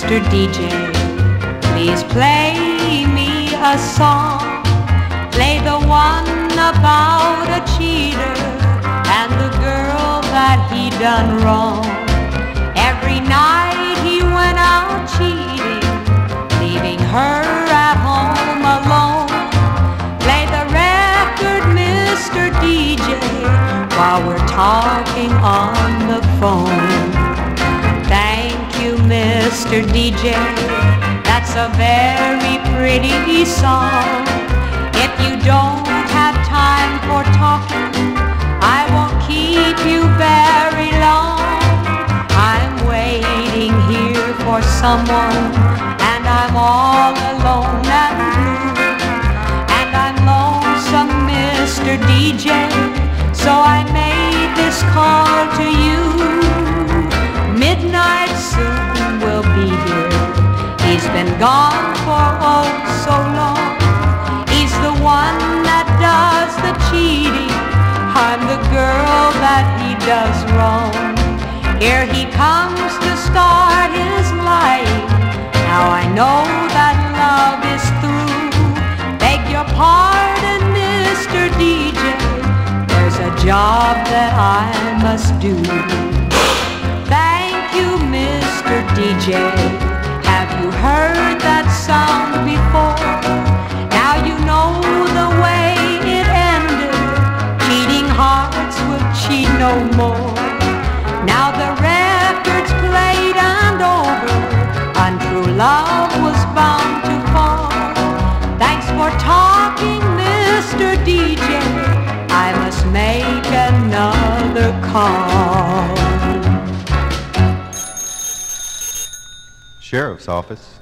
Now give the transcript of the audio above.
Mr. DJ, please play me a song. Play the one about a cheater and the girl that he done wrong. Every night he went out cheating, leaving her at home alone. Play the record, Mr. DJ, while we're talking on the phone. Mr. DJ. That's a very pretty song. If you don't have time for talking, I won't keep you very long. I'm waiting here for someone, and I'm all alone and blue. And I'm lonesome, Mr. DJ, so I made this call to you. He's been gone for oh so long. He's the one that does the cheating. I'm the girl that he does wrong. Here he comes to start his life. Now I know that love is through. Beg your pardon, Mr. DJ. There's a job that I must do. Thank you, Mr. DJ. Have you heard that sound before? Now you know the way it ended. Cheating hearts will cheat no more. Now the record's played and over. Untrue love was bound to fall. Thanks for talking, Mr. DJ. I must make another call. Sheriff's Office.